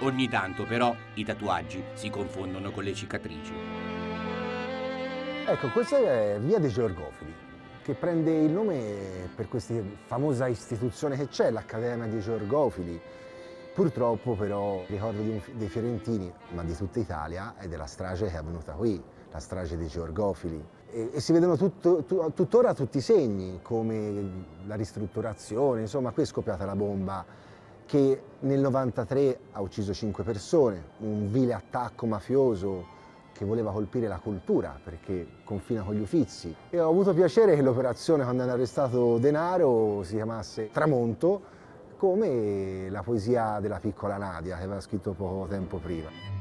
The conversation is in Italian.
Ogni tanto però i tatuaggi si confondono con le cicatrici. Ecco, questa è Via dei Georgofili, che prende il nome per questa famosa istituzione che c'è, l'Accademia dei Georgofili. Purtroppo però il ricordo dei fiorentini, ma di tutta Italia, è della strage che è avvenuta qui, la strage dei Georgofili. E, e si vedono tutto, tu, tuttora tutti i segni, come la ristrutturazione, insomma qui è scoppiata la bomba che nel 93 ha ucciso cinque persone, un vile attacco mafioso che voleva colpire la cultura perché confina con gli Uffizi. E ho avuto piacere che l'operazione quando hanno arrestato Denaro si chiamasse Tramonto, come la poesia della piccola Nadia che aveva scritto poco tempo prima.